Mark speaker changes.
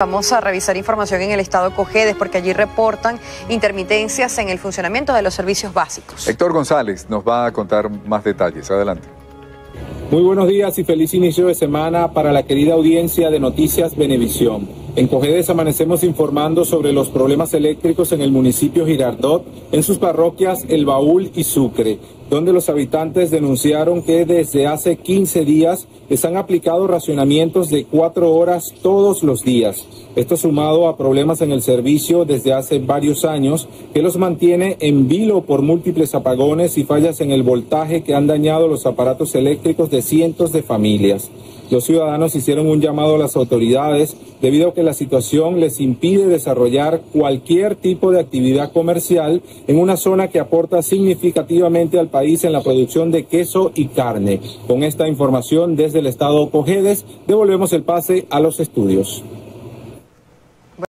Speaker 1: Vamos a revisar información en el estado Cojedes porque allí reportan intermitencias en el funcionamiento de los servicios básicos.
Speaker 2: Héctor González nos va a contar más detalles. Adelante.
Speaker 3: Muy buenos días y feliz inicio de semana para la querida audiencia de Noticias Venevisión. En Cojedes amanecemos informando sobre los problemas eléctricos en el municipio Girardot, en sus parroquias El Baúl y Sucre donde los habitantes denunciaron que desde hace 15 días les han aplicado racionamientos de cuatro horas todos los días. Esto sumado a problemas en el servicio desde hace varios años que los mantiene en vilo por múltiples apagones y fallas en el voltaje que han dañado los aparatos eléctricos de cientos de familias. Los ciudadanos hicieron un llamado a las autoridades debido a que la situación les impide desarrollar cualquier tipo de actividad comercial en una zona que aporta significativamente al país en la producción de queso y carne. Con esta información desde el estado Cojedes, devolvemos el pase a los estudios.